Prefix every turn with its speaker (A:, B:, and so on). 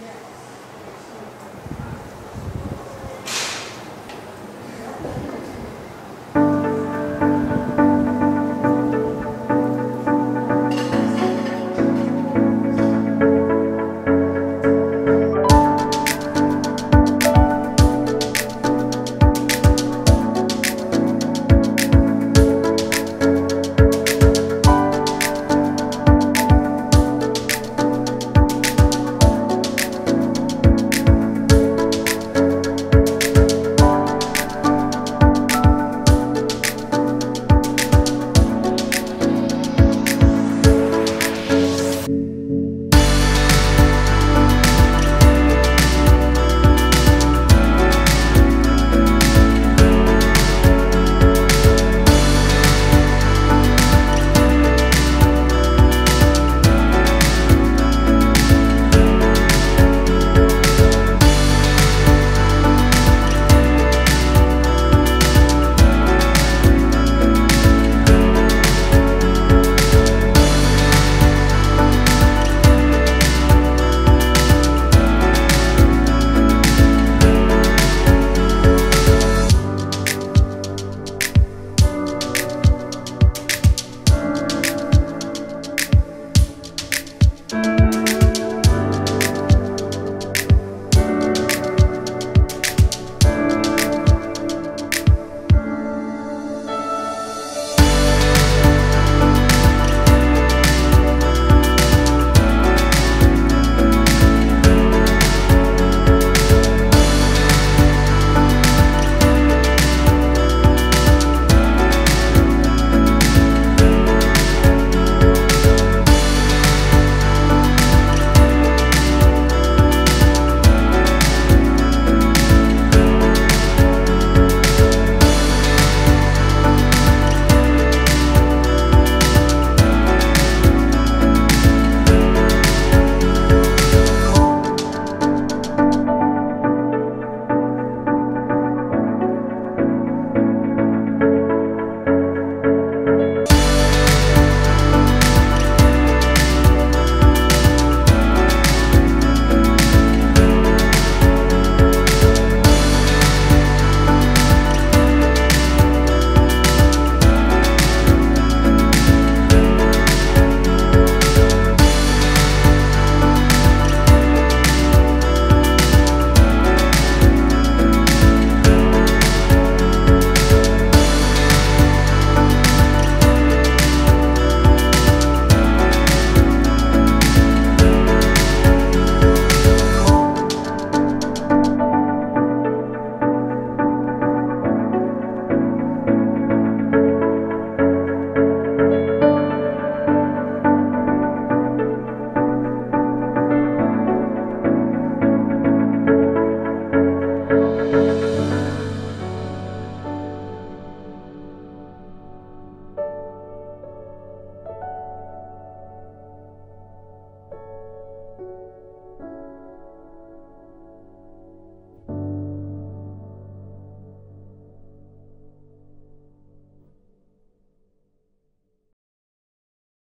A: Yeah.